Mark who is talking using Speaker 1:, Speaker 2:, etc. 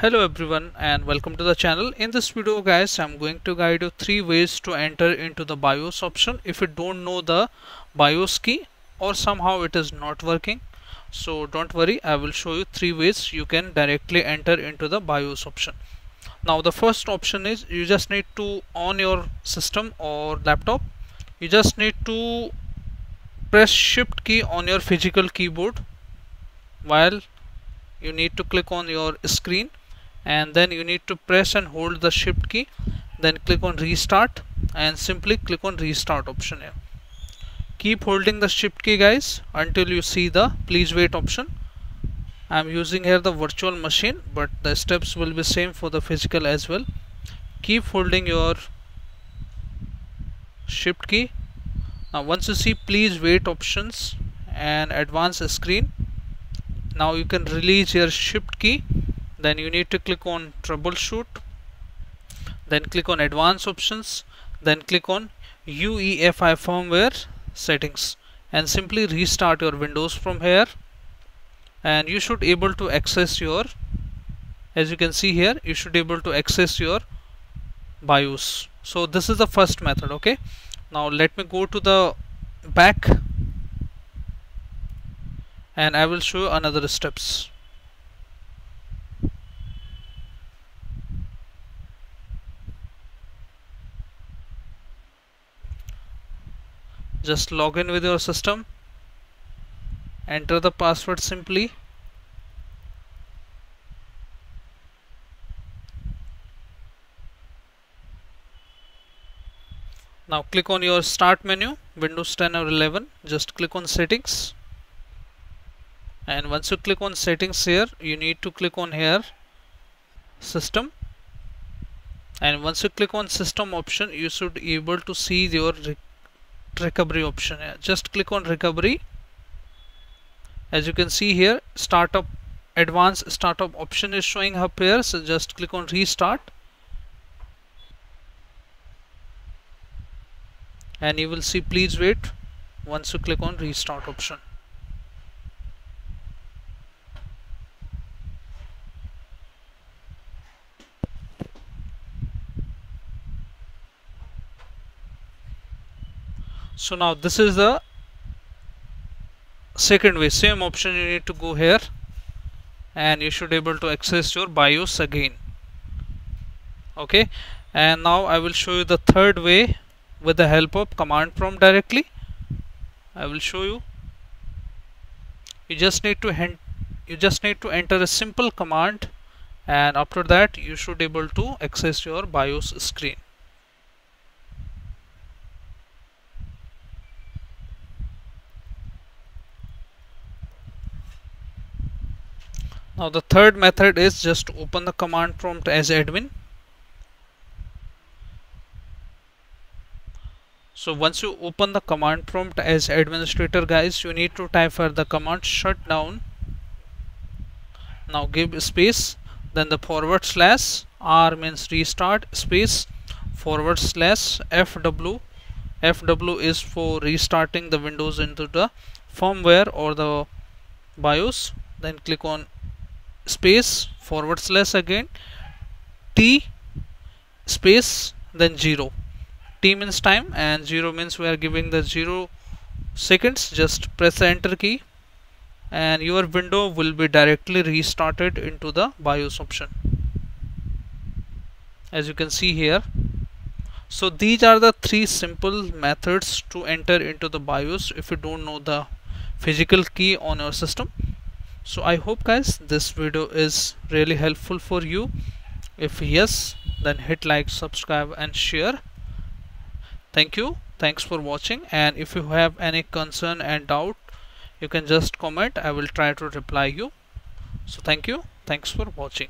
Speaker 1: Hello everyone and welcome to the channel. In this video guys I'm going to guide you three ways to enter into the BIOS option if you don't know the BIOS key or somehow it is not working. So don't worry I will show you three ways you can directly enter into the BIOS option. Now the first option is you just need to on your system or laptop you just need to press shift key on your physical keyboard while you need to click on your screen and then you need to press and hold the shift key then click on restart and simply click on restart option here. Keep holding the shift key guys until you see the please wait option. I'm using here the virtual machine but the steps will be same for the physical as well. Keep holding your shift key. Now once you see please wait options and advanced screen now you can release your shift key then you need to click on troubleshoot then click on advanced options then click on UEFI firmware settings and simply restart your windows from here. And you should able to access your as you can see here you should able to access your BIOS. So this is the first method okay? Now let me go to the back and I will show you another steps just log in with your system. Enter the password simply. Now click on your start menu windows 10 or 11 just click on settings. And once you click on settings here you need to click on here system. And once you click on system option you should be able to see your recovery option here just click on recovery. As you can see here startup advanced startup option is showing up here. So just click on restart. And you will see please wait. Once you click on restart option so now this is the second way. Same option you need to go here and you should able to access your BIOS again. Okay? And now I will show you the third way with the help of command prompt directly. I will show you. You just need to you just need to enter a simple command and after that you should able to access your BIOS screen now the third method is just open the command prompt as admin. So once you open the command prompt as administrator guys you need to type for the command shutdown. Now give space then the forward slash r means restart space forward slash fw fw is for restarting the windows into the firmware or the BIOS. Then click on space forward slash again t space then 0 t means time and 0 means we are giving the 0 seconds. Just press the enter key and your window will be directly restarted into the BIOS option. As you can see here. So these are the three simple methods to enter into the BIOS if you don't know the physical key on your system so i hope guys this video is really helpful for you. If yes then hit like subscribe and share. Thank you. Thanks for watching. And if you have any concern and doubt you can just comment. I will try to reply you. So thank you. Thanks for watching